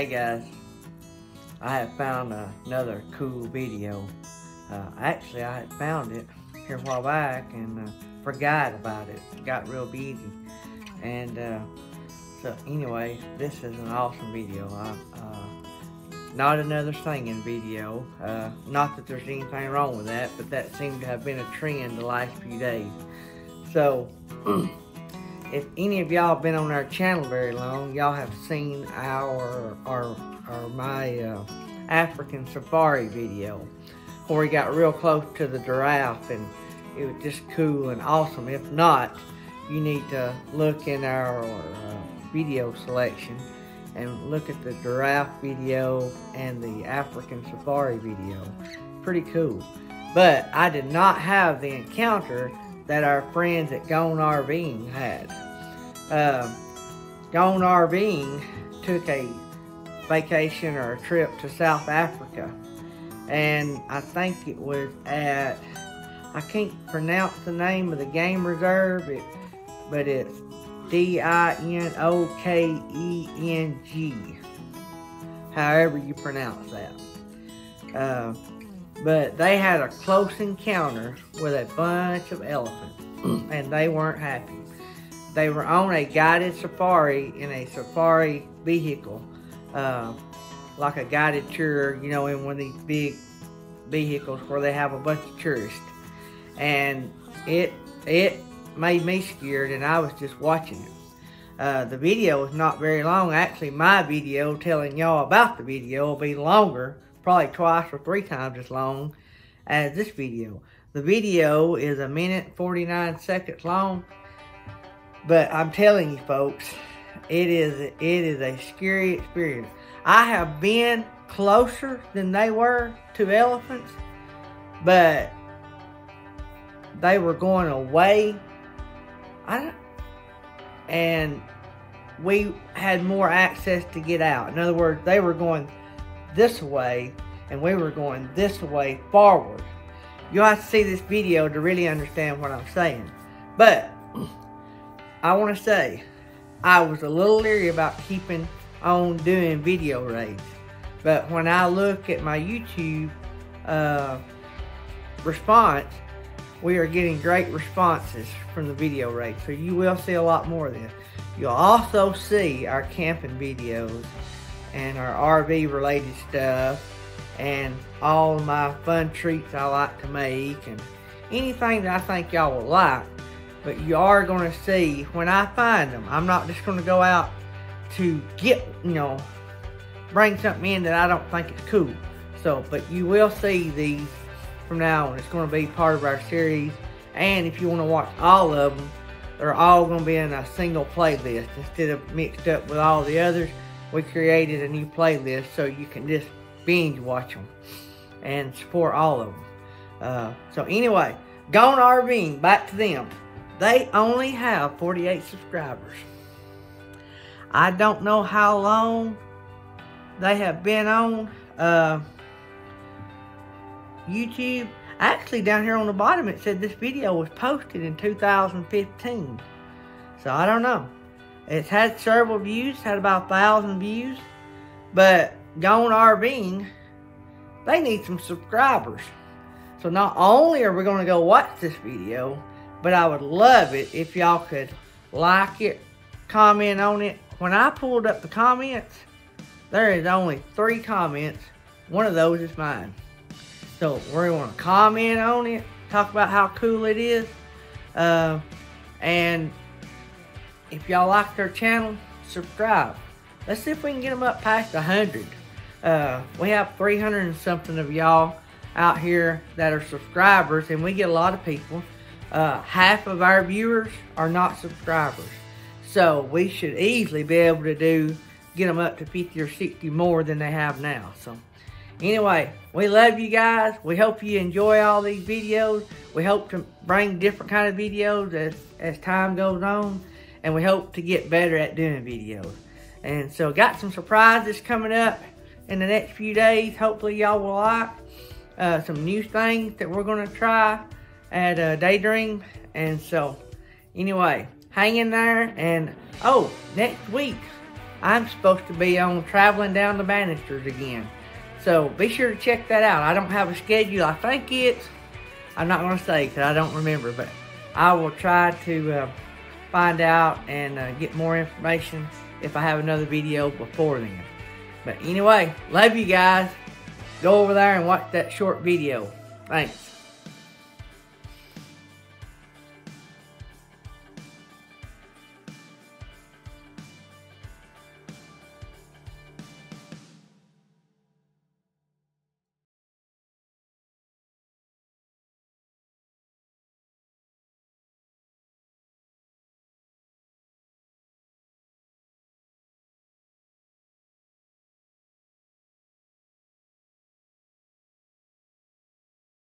Hey guys, I have found another cool video. Uh, actually, I had found it here a while back and uh, forgot about it. Got real busy. And uh, so anyway, this is an awesome video. Uh, not another singing video. Uh, not that there's anything wrong with that, but that seemed to have been a trend the last few days. So, if any of y'all been on our channel very long, y'all have seen our or or my uh, African safari video where we got real close to the giraffe and it was just cool and awesome. If not, you need to look in our uh, video selection and look at the giraffe video and the African safari video. Pretty cool. But I did not have the encounter that our friends at Gone RVing had. Uh, Gone RVing took a vacation or a trip to South Africa. And I think it was at, I can't pronounce the name of the game reserve, it, but it's D-I-N-O-K-E-N-G. However you pronounce that. Uh, but they had a close encounter with a bunch of elephants, and they weren't happy. They were on a guided safari in a safari vehicle, uh, like a guided tour, you know, in one of these big vehicles where they have a bunch of tourists. And it it made me scared, and I was just watching it. Uh, the video is not very long. Actually, my video telling y'all about the video will be longer probably twice or three times as long as this video. The video is a minute 49 seconds long, but I'm telling you folks, it is it is a scary experience. I have been closer than they were to elephants, but they were going away. I and we had more access to get out. In other words, they were going this way and we were going this way forward. You'll have to see this video to really understand what I'm saying. But I want to say I was a little leery about keeping on doing video raids. But when I look at my YouTube uh, response, we are getting great responses from the video raid. So you will see a lot more of this. You'll also see our camping videos and our RV related stuff and all my fun treats I like to make and anything that I think y'all will like. But you are going to see when I find them. I'm not just going to go out to get, you know, bring something in that I don't think is cool. So, but you will see these from now on. It's going to be part of our series. And if you want to watch all of them, they're all going to be in a single playlist instead of mixed up with all the others we created a new playlist so you can just binge watch them and support all of them. Uh, so anyway, Gone RVing, back to them. They only have 48 subscribers. I don't know how long they have been on uh, YouTube. Actually, down here on the bottom, it said this video was posted in 2015. So I don't know. It's had several views, had about a thousand views. But Gone RVing, they need some subscribers. So not only are we going to go watch this video, but I would love it if y'all could like it, comment on it. When I pulled up the comments, there is only three comments. One of those is mine. So we're going to comment on it, talk about how cool it is. Uh, and if y'all like our channel, subscribe. Let's see if we can get them up past 100. Uh, we have 300 and something of y'all out here that are subscribers, and we get a lot of people. Uh, half of our viewers are not subscribers. So we should easily be able to do, get them up to 50 or 60 more than they have now. So anyway, we love you guys. We hope you enjoy all these videos. We hope to bring different kind of videos as, as time goes on and we hope to get better at doing videos. And so got some surprises coming up in the next few days. Hopefully y'all will like uh, some new things that we're gonna try at uh, Daydream. And so anyway, hang in there. And oh, next week I'm supposed to be on traveling down the banisters again. So be sure to check that out. I don't have a schedule. I think it's, I'm not going to say because I don't remember, but I will try to uh, find out and uh, get more information if I have another video before then. But anyway, love you guys. Go over there and watch that short video. Thanks.